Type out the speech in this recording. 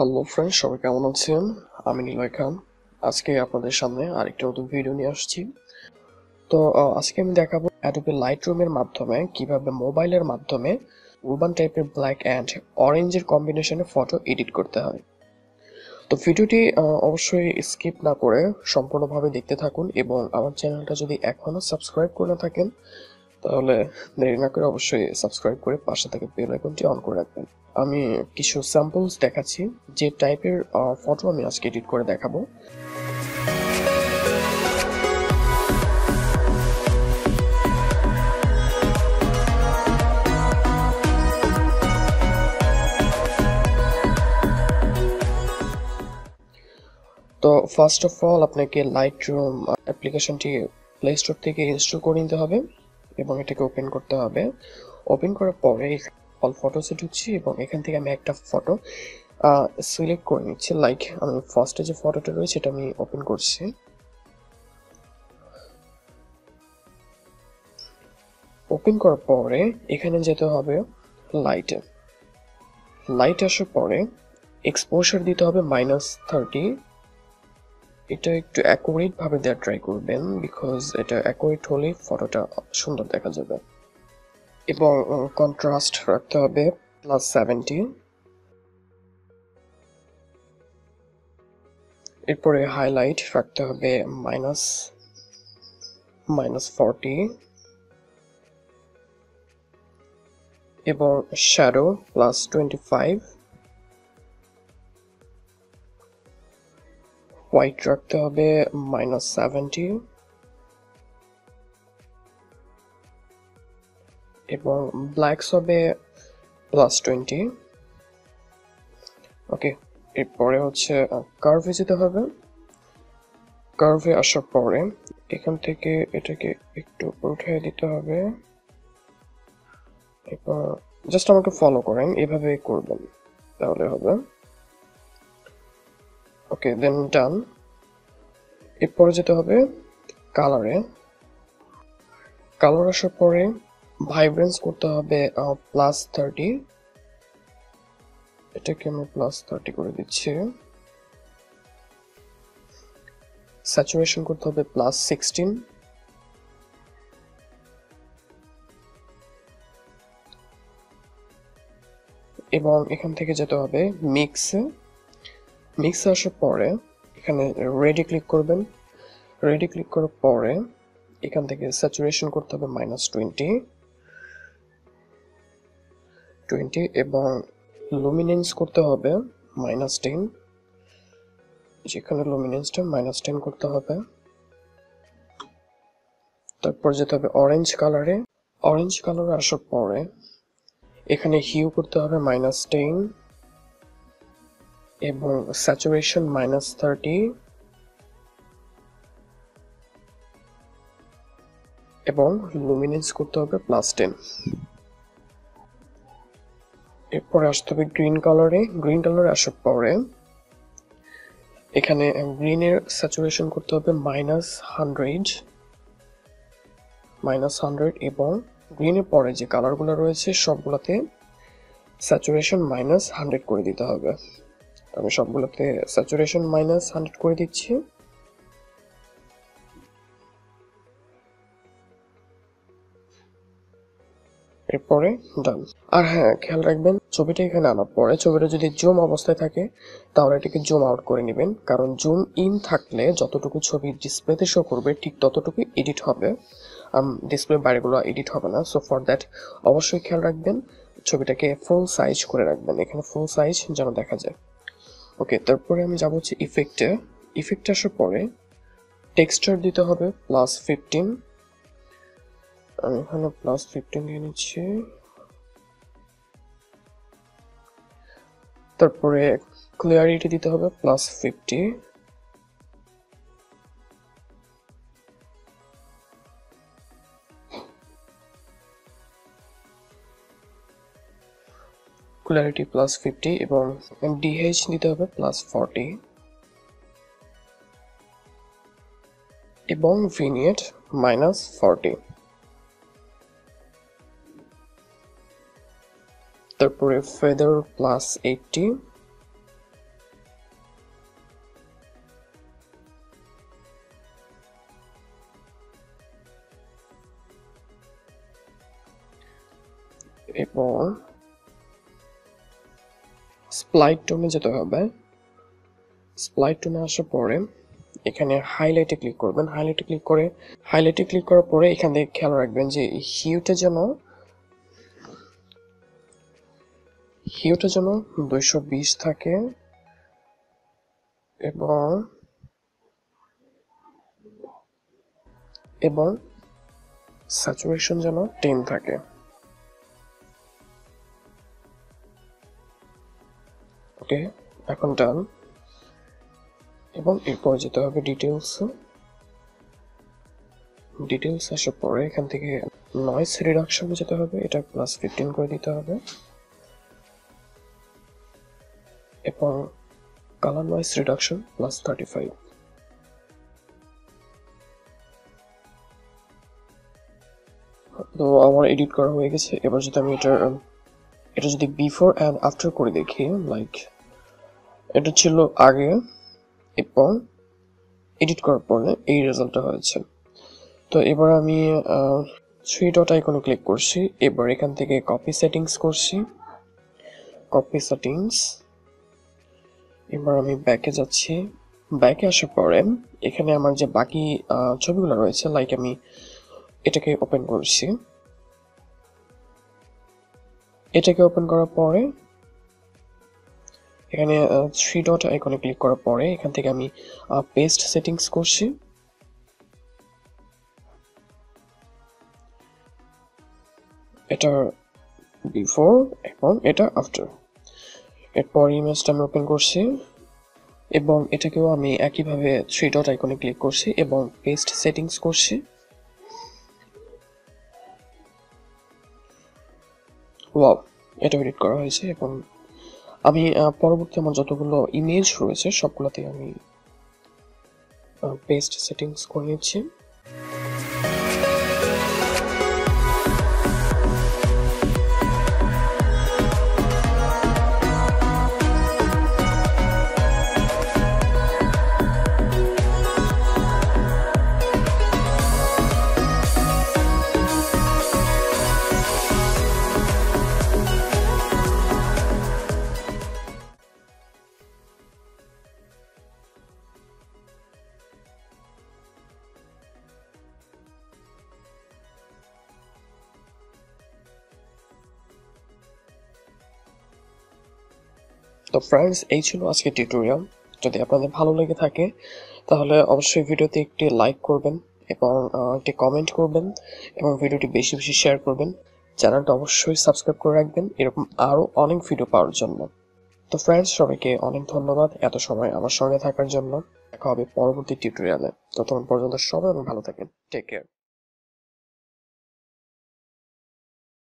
Hello friend সবাই কেমন আছেন? আমি নিলয় খান। আজকে আপনাদের সামনে আরেকটা নতুন ভিডিও নিয়ে আসছি। তো আজকে আমি দেখাবো অ্যাডোবে লাইট রুমের মাধ্যমে কীভাবে মোবাইলের মাধ্যমে উর্বান টাইপের ব্ল্যাক অ্যান্ড অরেঞ্জের কম্বিনেশনে ফটো এডিট করতে হয়। তো ভিডিওটি অবশ্যই স্কিপ না করে সম্পূর্ণভাবে দেখতে থাকুন এবং আমার চ্যানেলটা যদি এখনও সাবস্ক্রাইব করে থাকেন তাহলে দেরি না করে অবশ্যই সাবস্ক্রাইব করে পাশে থেকে বেল আইকনটি অন করে রাখবেন। আমি কিছু স্যাম্পলস দেখাচ্ছি, যে টাইপের ফটো আমি আজকে এডিট করে দেখাবো। তো ফার্স্ট অফ অল আপনাকে লাইট রুম অ্যাপ্লিকেশনটি প্লে স্টোর থেকে ইনস্টল করে নিতে হবে। এবং এটাকে ওপেন করতে হবে। ওপেন করার পরে অল ফটোসে ঢুকছি এবং এখান থেকে আমি একটা ফটো সিলেক্ট করে নিচ্ছি। লাইক আমি ফার্স্টে যে ফটোটা রয়েছে এটা আমি ওপেন করছি। ওপেন করার পরে এখানে যেতে হবে লাইটে লাইট আসার পরে এক্সপোজার দিতে হবে মাইনাস থার্টি এটা একটু অ্যাকুরেট ভাবে দেওয়ার ট্রাই করবেন বিকজ এটা অ্যাকুরেট হলে ফটোটা সুন্দর দেখা যাবে। এবং কন্ট্রাস্ট রাখতে হবে প্লাস সেভেন্টি এরপরে হাইলাইট রাখতে হবে মাইনাস মাইনাস ফর্টি এবং shadow plus twenty five white রাখতে হবে মাইনাস সেভেন্টি এবং ব্ল্যাকস হবে প্লাস টোয়েন্টি ওকে এরপরে হচ্ছে কার্ভে যেতে হবে। কার্ভে আসার পরে এখান থেকে এটাকে একটু উঠে দিতে হবে। এরপর জাস্ট আমাকে ফলো করেন এভাবে করবেন, তাহলে হবে। ওকে দেন ডান এরপরে যেতে হবে কালারে কালার আসার পরে ভাইব্রেন্স করতে হবে প্লাস থার্টি এটাকে আমি প্লাস থার্টি করে দিচ্ছি। স্যাচুরেশন করতে হবে প্লাস সিক্সটিন এবং এখান থেকে যেতে হবে মিক্সে মিক্সে আসার পরে এখানে রেডি ক্লিক করবেন। রেডি ক্লিক করার পরে এখান থেকে স্যাচুরেশন করতে হবে মাইনাস টোয়েন্টি টোয়েন্টি এবং লুমিনেন্স করতে হবে মাইনাস টেন যেখানে লুমিনেন্সটা মাইনাস টেন করতে হবে। তারপর যেতে হবে অরেঞ্জ কালারে অরেঞ্জ কালারে আসার পরে এখানে হিউ করতে হবে মাইনাস টেন এবং স্যাচুরেশন মাইনাস থার্টি এবং লুমিনেন্স করতে হবে প্লাস টেন এরপরে আসতে হবে গ্রিন কালারে গ্রিন কালারে আসার পরে এখানে গ্রিনের স্যাচুরেশন করতে হবে মাইনাস হান্ড্রেড মাইনাস হান্ড্রেড এবং গ্রিনের পরে যে কালারগুলো রয়েছে সবগুলোতে স্যাচুরেশন মাইনাস হান্ড্রেড করে দিতে হবে। আমি সবগুলোতে স্যাচুরেশন মাইনাস হান্ড্রেড করে দিচ্ছি। এরপরে ডান আর হ্যাঁ খেয়াল রাখবেন, ছবিটা এখানে আনার পরে ছবিটা যদি জুম অবস্থায় থাকে, তাহলে এটাকে জুম আউট করে নেবেন। কারণ জুম ইন থাকলে যতটুকু ছবি ডিসপ্লেতে শো করবে, ঠিক ততটুকু এডিট হবে। ডিসপ্লে বাইরেগুলো এডিট হবে না। সো ফর দ্যাট অবশ্যই খেয়াল রাখবেন, ছবিটাকে ফুল সাইজ করে রাখবেন। এখানে ফুল সাইজ যেন দেখা যায়। ওকে তারপরে আমি যাব হচ্ছে ইফেক্টে ইফেক্ট আসার পরে টেক্সচার দিতে হবে প্লাস ফিফটিন আমি এখানে প্লাস ফিফটিন দিয়ে নিচ্ছি। তারপরে ক্লিয়ারিটি দিতে হবে plus fifty clarity plus fifty এবং ডিএইচ দিতে হবে প্লাস ফর্টি এবং ভিনিয়েট মাইনাস ফর্টি তারপরে ফেদার প্লাস এইটটি এবং স্প্লাইট টোনে যেতে হবে। স্প্লাইট টোনে আসার পরে এখানে হাইলাইটে ক্লিক করবেন। হাইলাইটে ক্লিক করে হাইলাইটে ক্লিক করার পরে এখান থেকে খেয়াল রাখবেন যে হিউটা যেন হিউটা যেন দুইশো বিশ থাকে এবং এবং স্যাচুরেশন যেন টেন থাকে। ওকে, এখন ডান। এবং এরপর যেতে হবে ডিটেলস ডিটেলস আসার পরে এখান থেকে নয়েস রিডাকশনে যেতে হবে, এটা প্লাস ফিফটিন করে দিতে হবে। এবং colour noise reduction plus thirty five তো আমার এডিট করা হয়ে গেছে। এবার যদি আমি এটা এটা যদি বিফোর অ্যান্ড আফটার করে দেখি লাইক এটা ছিল আগে এবং এডিট করার পরে এই রেজাল্টটা হয়েছে। তো এবার আমি থ্রি ডট আইকনে ক্লিক করছি, এবার এখান থেকে কপি সেটিংস করছি। কপি সেটিংস এবার আমি ব্যাকে যাচ্ছি। ব্যাকে আসার পরে এখানে আমার যে বাকি ছবিগুলো রয়েছে লাইক আমি এটাকে ওপেন করছি। এটাকে ওপেন করার পরে এখানে থ্রি ডট আইকনে ক্লিক করার পরে এখান থেকে আমি পেস্ট সেটিংস করছি। এটা বিফোর এবং এটা আফটার এরপর ইমেজটা আমি ওপেন করছি, এবং এটাকেও আমি একইভাবে থ্রি ডট আইকনে ক্লিক করছি, এবং পেস্ট সেটিংস করছি। ওয়াও এটা এডিট করা হয়েছে, এবং আমি পরবর্তী আমার যতগুলো ইমেজ রয়েছে সবগুলোতে আমি পেস্ট সেটিংস করে নিচ্ছি তো ফ্রেন্ডস এই ছিল আজকে টিউটোরিয়াল যদি আপনাদের ভালো লেগে থাকে, তাহলে অবশ্যই ভিডিওতে একটি লাইক করবেন এবং একটি কমেন্ট করবেন এবং ভিডিওটি বেশি বেশি শেয়ার করবেন। চ্যানেলটা অবশ্যই সাবস্ক্রাইব করে রাখবেন। এরকম আরও অনেক ভিডিও পাওয়ার জন্য। তো ফ্রেন্ডস সবাইকে অনেক ধন্যবাদ এত সময় আমার সঙ্গে থাকার জন্য। দেখা হবে পরবর্তী টিউটোরিয়ালে ততক্ষণ পর্যন্ত সবাই ভালো থাকেন। Take care